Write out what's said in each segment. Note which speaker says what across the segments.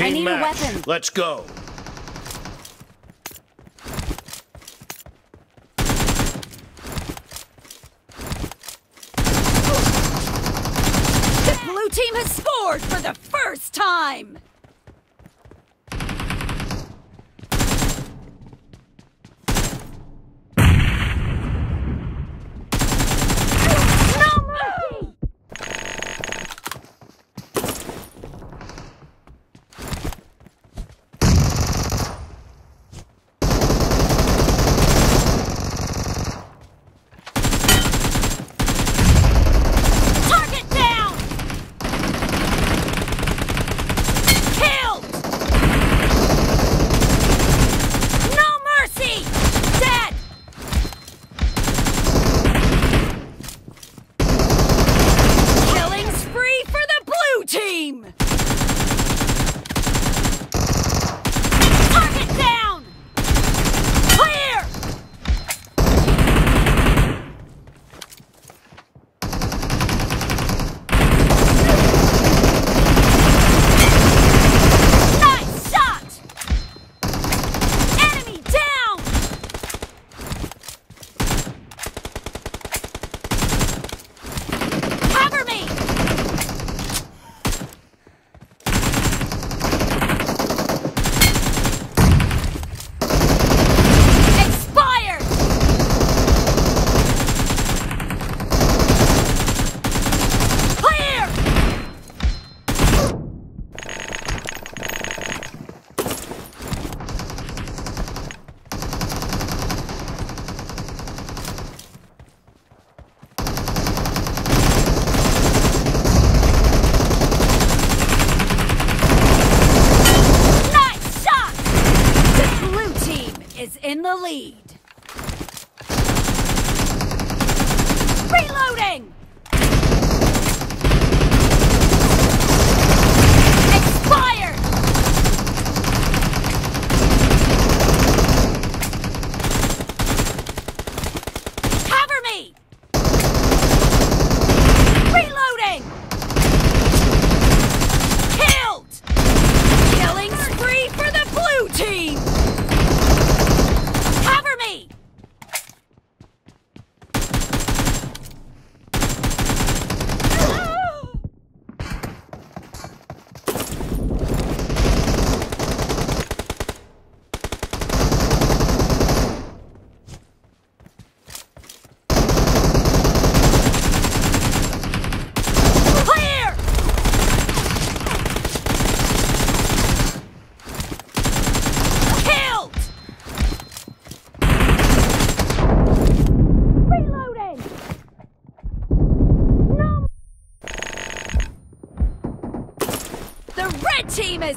Speaker 1: Team
Speaker 2: need a weapon.
Speaker 1: Let's go.
Speaker 2: The lead. Reloading! Expired! Cover me! Reloading! Killed! Killing spree for the blue team! Cover me! Clear! Killed! Reloading! No! The red team is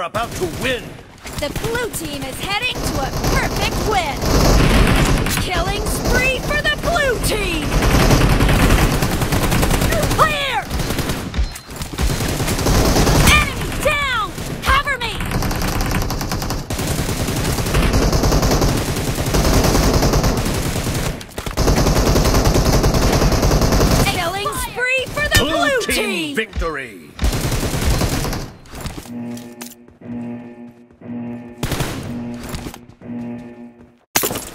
Speaker 1: You're about to win!
Speaker 2: The blue team is heading to a perfect win! Killing spree for the blue team!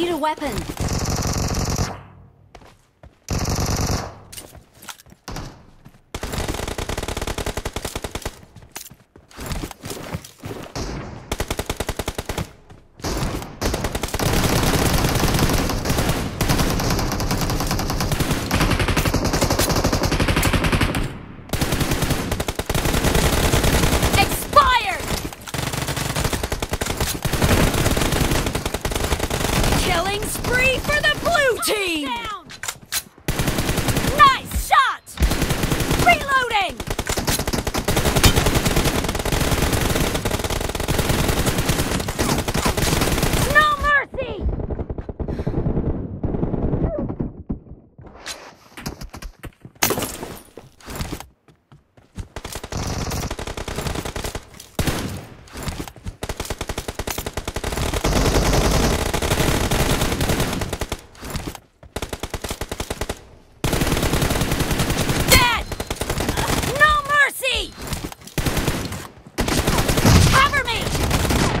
Speaker 2: Need a weapon. Expired! Killing spree for the blue team! Nice shot! Reloading! No mercy! Dead! No mercy! Cover me!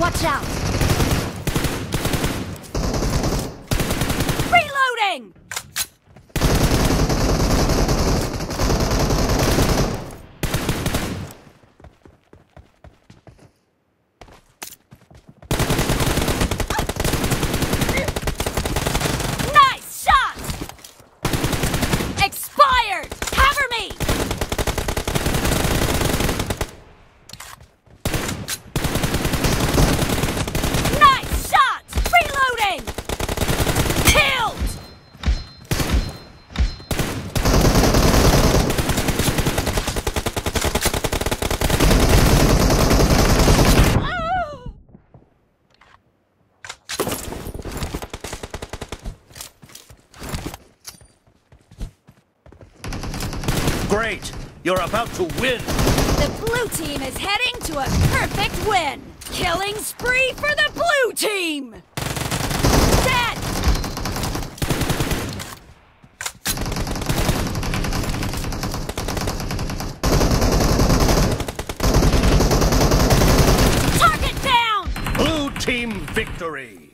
Speaker 2: Watch out!
Speaker 1: You're about to win!
Speaker 2: The blue team is heading to a perfect win! Killing spree for the blue team! team victory!